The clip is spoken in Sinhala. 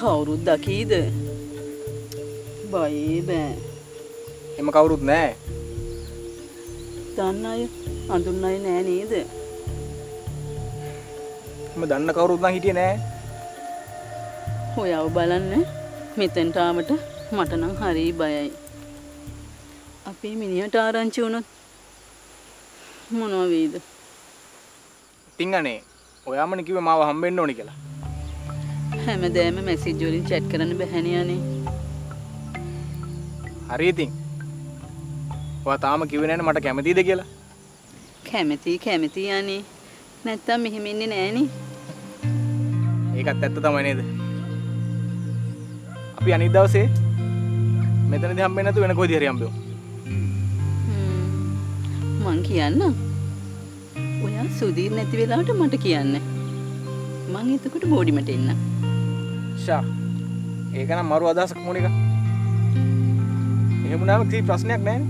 කවුරුත් දකීද? බයේ බෑ. එම කවුරුත් නෑ. දන්න අය අඳුන්න අය නෑ නේද? එම දන්න කවුරුත් නම් හිටියේ නෑ. ඔයව බලන්න. මෙතෙන්ටාවට මටනම් හරි බයයි. අපේ මිනිහට ආරංචි වුණොත් මොනවවීද ඉතින් අනේ ඔයාමන කිව මාව හම්බෙන්න්න ඕනි කියලා හැමදෑම මැසිජ්ජෝලින් චැට් කරන්න බැහැනියනේ හරි ඉතින්. ඔයා තාම කිවෙනෑන මට කැමතිද කියලා. කැමති කැමති යනේ නැත්තම් මෙහෙම ඉන්නේ නෑනේ ඒකත් ඇත්ත තමයි නේද? අපි අනිත් දවසේ මෙතනදි හම්බෙන්නේ නැතු වෙන කොහෙද හරි හම්බෙමු හ්ම්. මං කියන්න. ඔයා සුදීර් නැති වෙලාවට මට කියන්න. මං එතකොට බෝඩිමට එන්න ෂා. ඒක නම් මරු අදහසක් මොන එක. එහෙම නම් කිසි ප්‍රශ්නයක් නැහැ